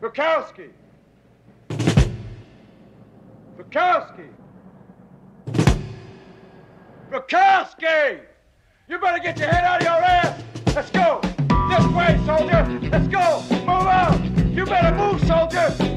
Bukowski! Bukowski! Bukowski! You better get your head out of your ass! Let's go! This way, soldier! Let's go! Move out! You better move, soldier!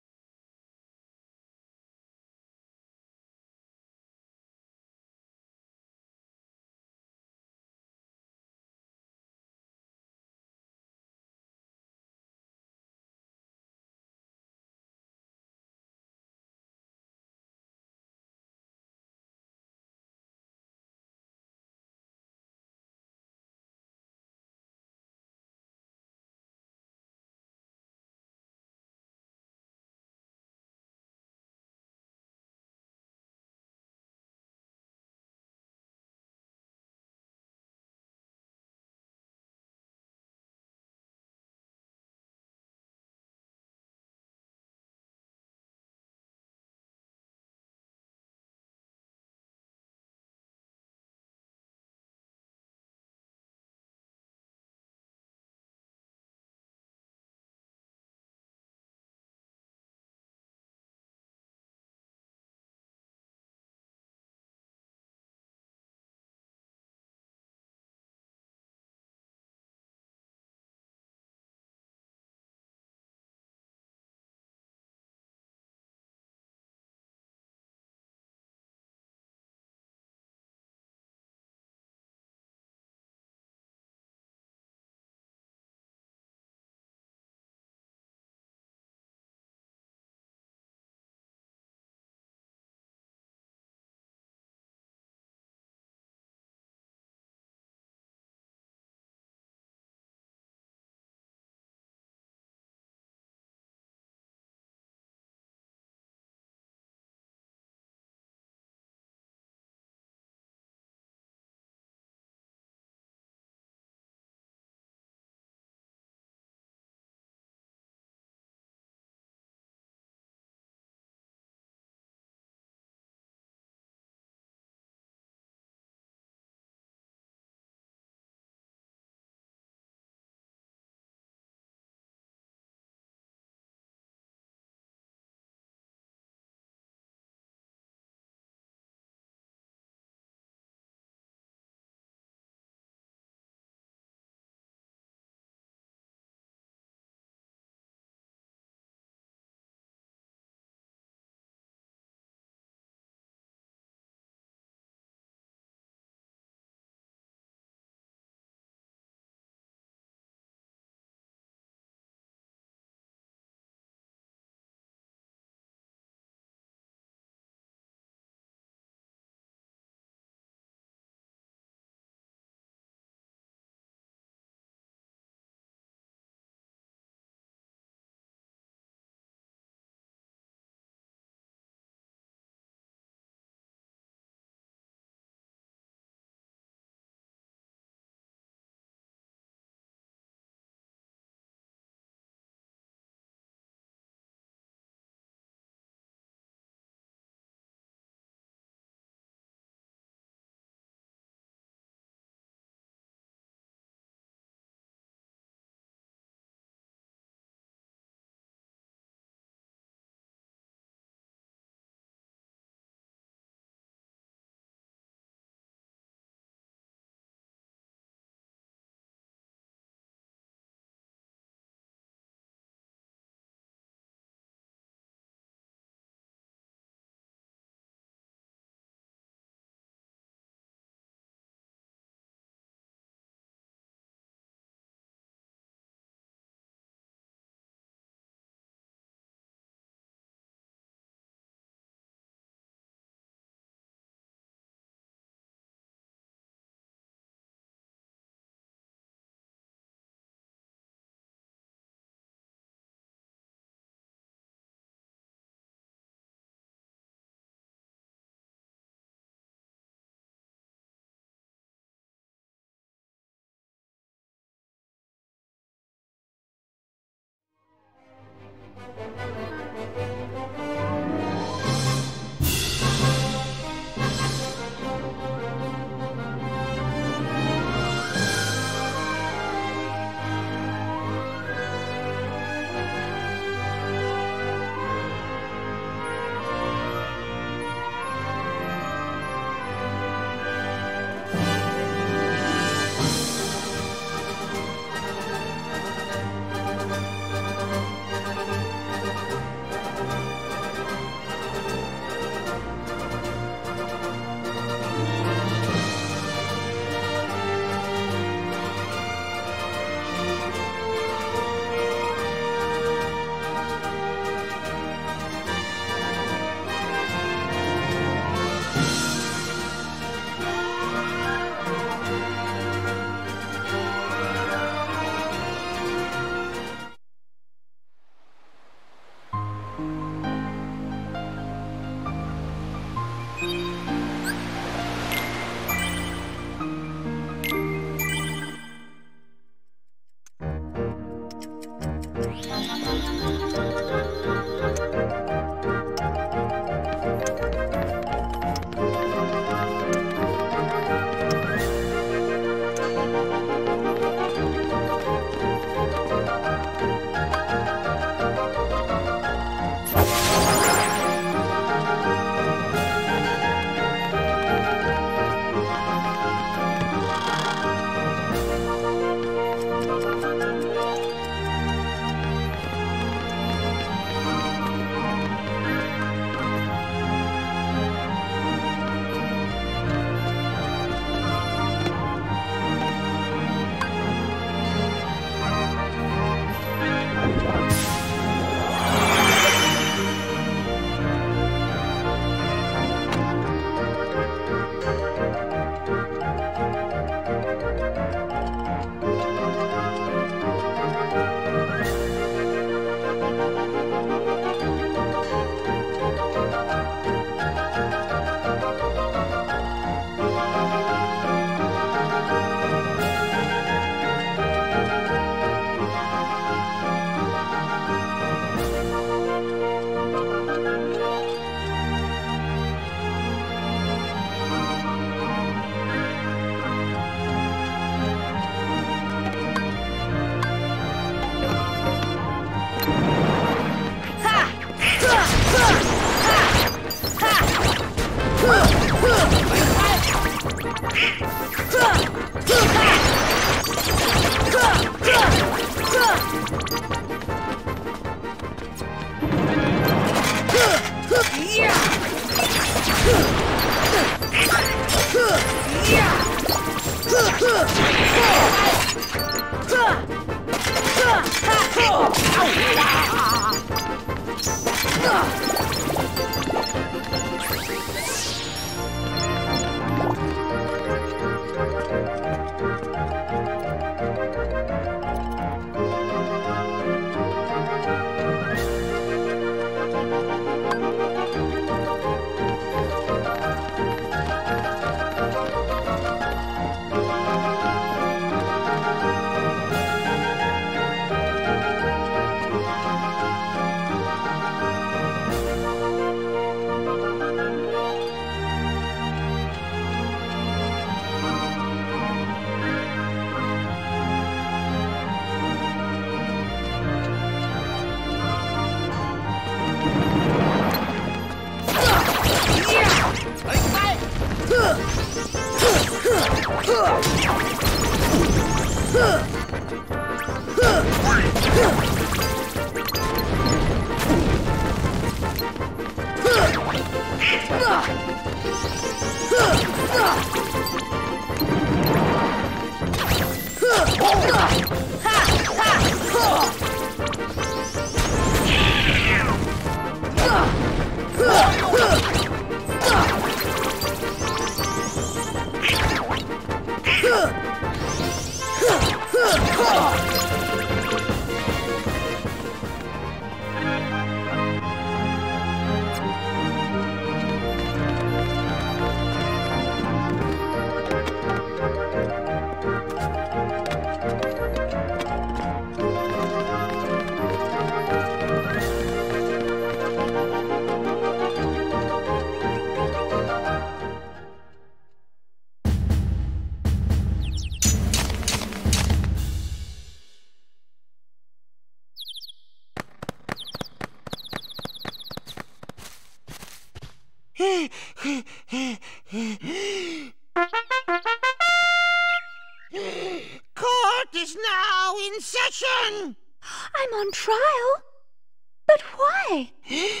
But why?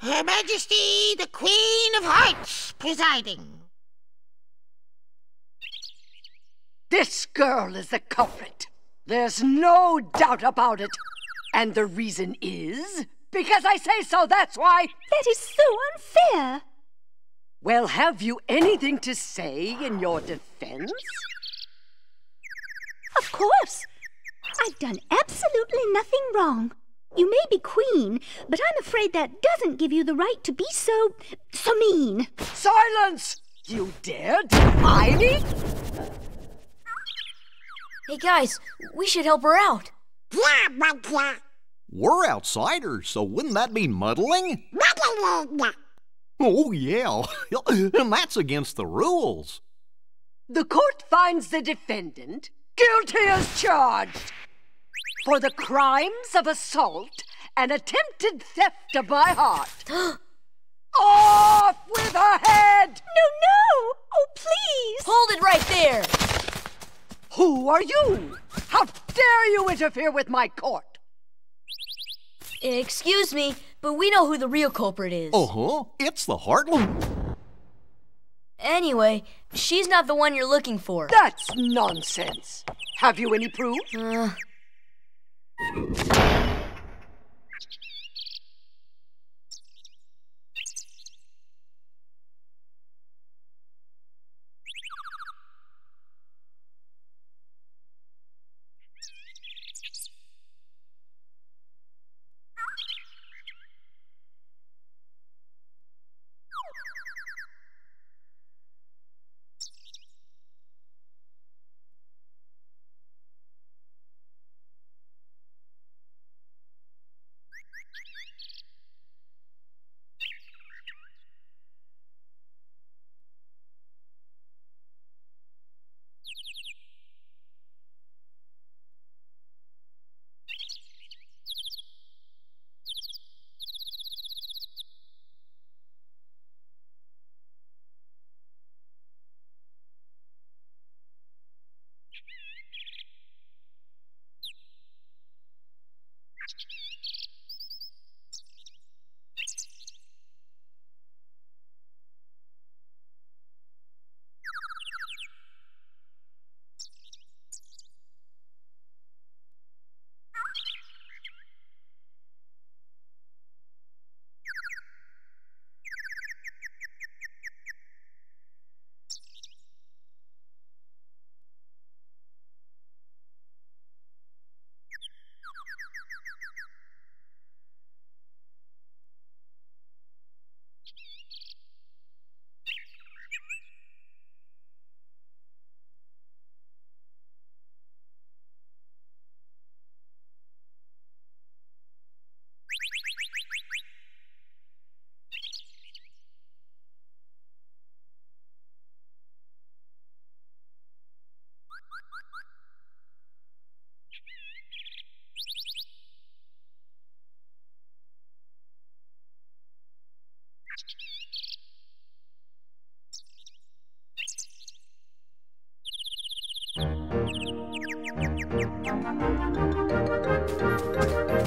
Her Majesty the Queen of Hearts presiding. This girl is the culprit. There's no doubt about it. And the reason is because I say so, that's why. That is so unfair. Well, have you anything to say in your defense? Of course. I've done absolutely nothing wrong. You may be queen, but I'm afraid that doesn't give you the right to be so. so mean. Silence! You dare defy me? Hey guys, we should help her out. Yeah, but We're outsiders, so wouldn't that be muddling? muddling. Oh, yeah. and that's against the rules. The court finds the defendant guilty as charged for the crimes of assault and attempted theft of my heart. Off with her head! No, no! Oh, please! Hold it right there! Who are you? How dare you interfere with my court? Excuse me, but we know who the real culprit is. Uh huh. It's the Heartless. Anyway, she's not the one you're looking for. That's nonsense. Have you any proof? Uh, Come Thank you.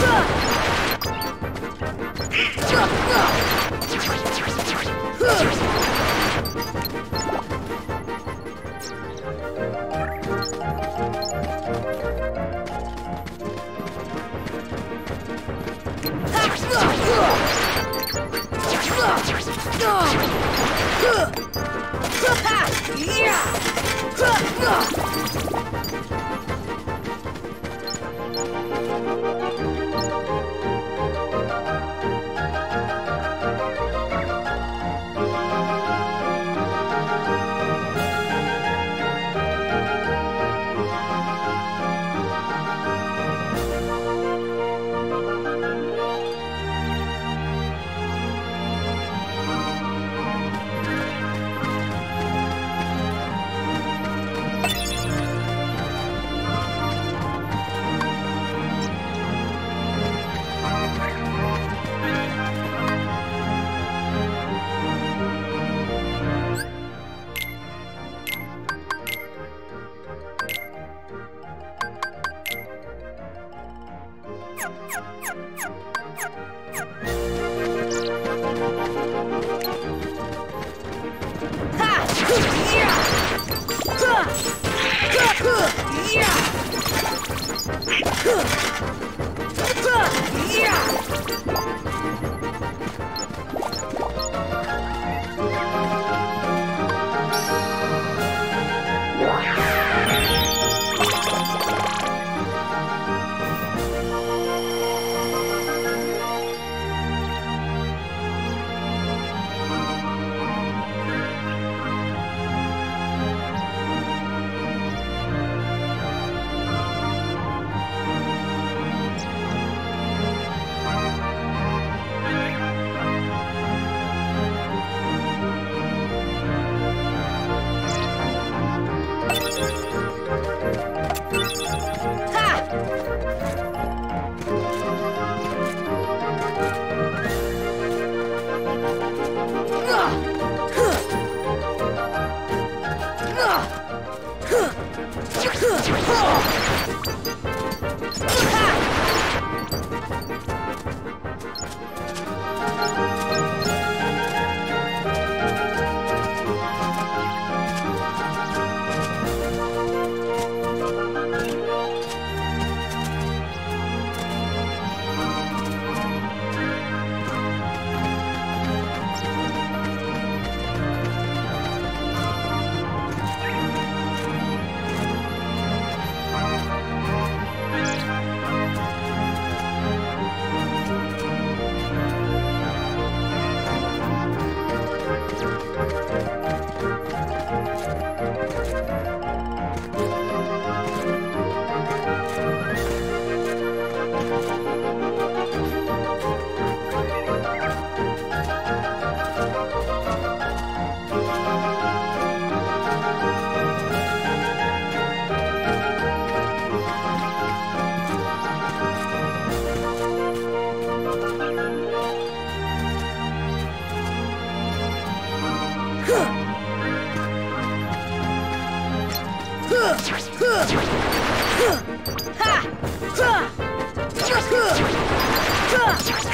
Yeah!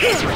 Here!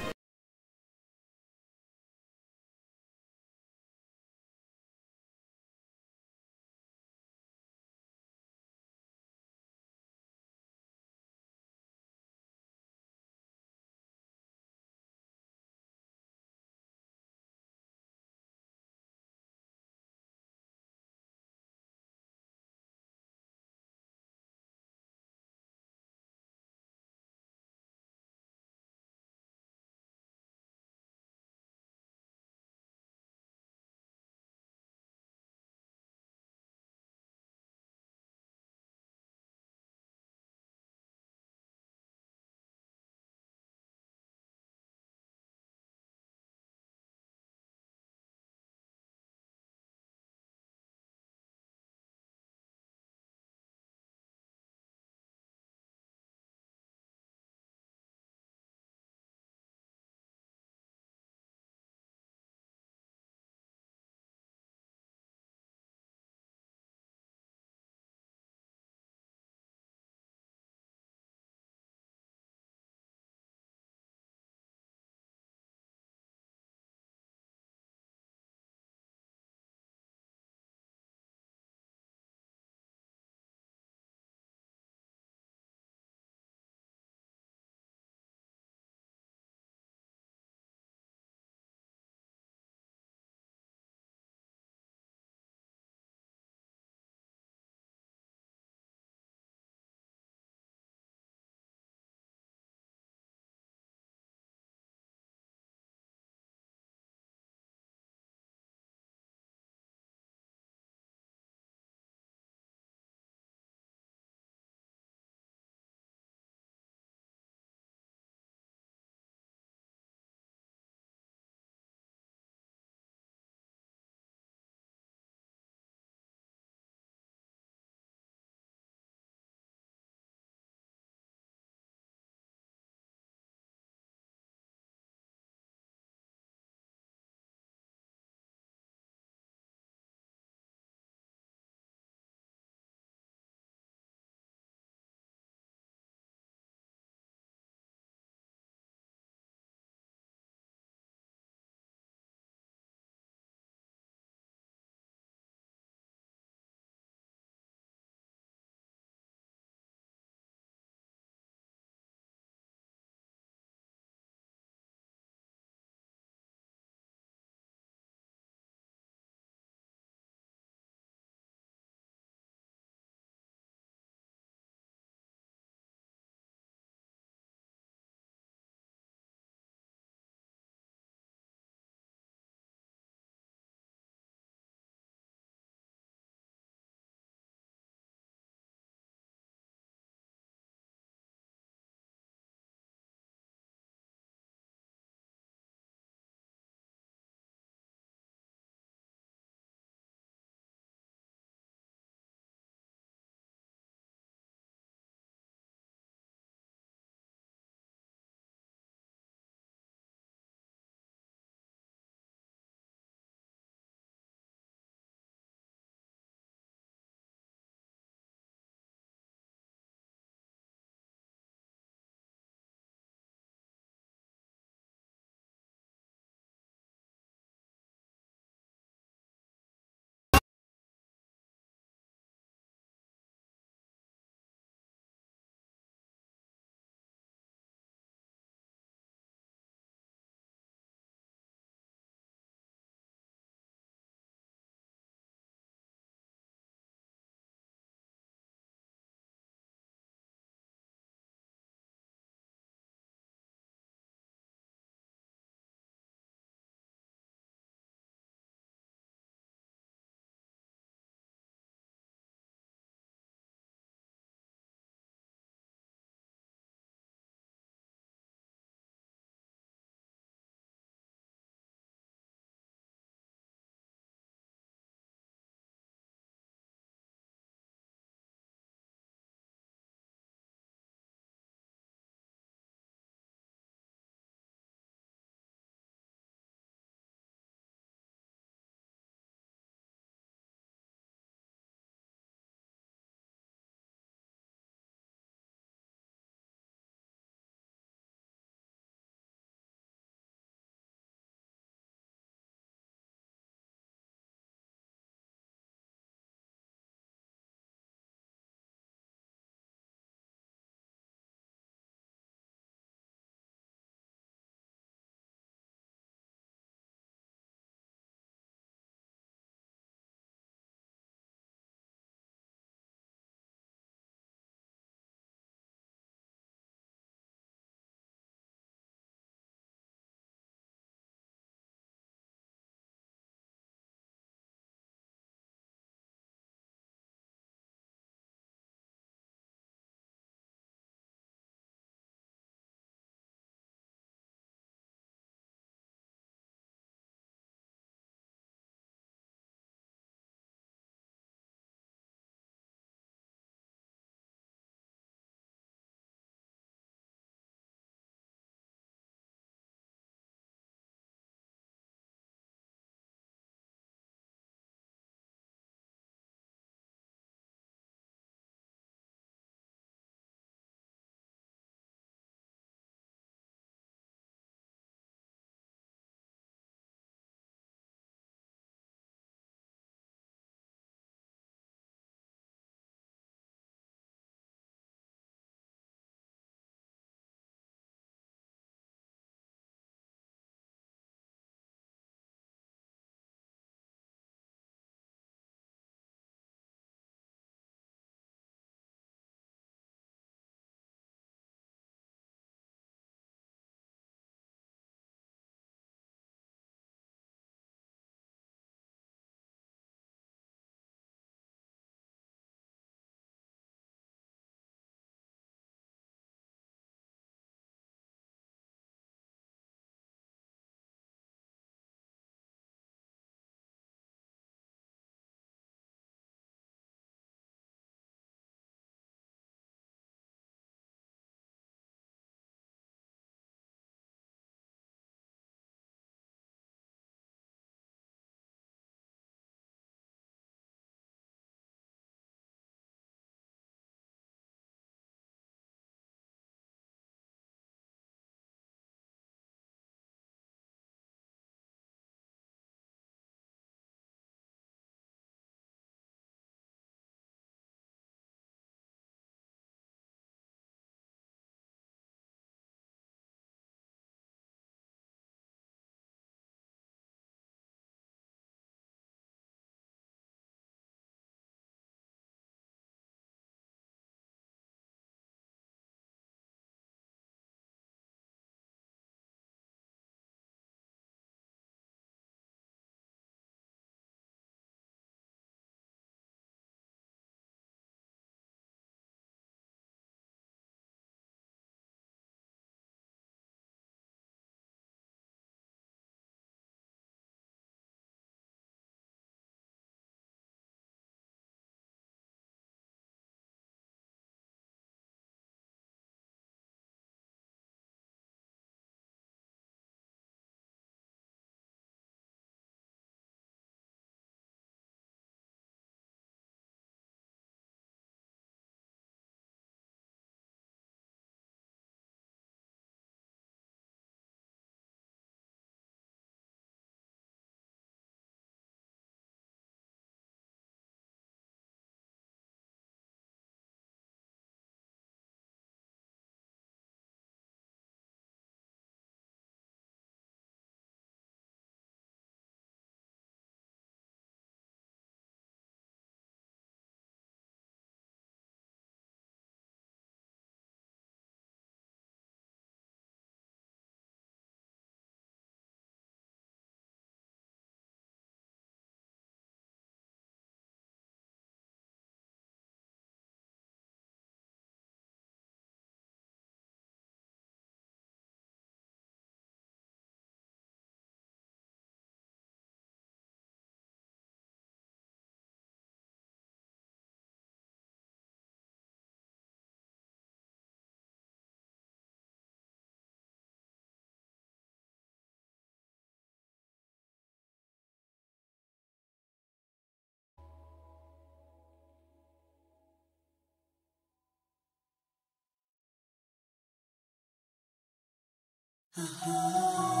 Uh-huh.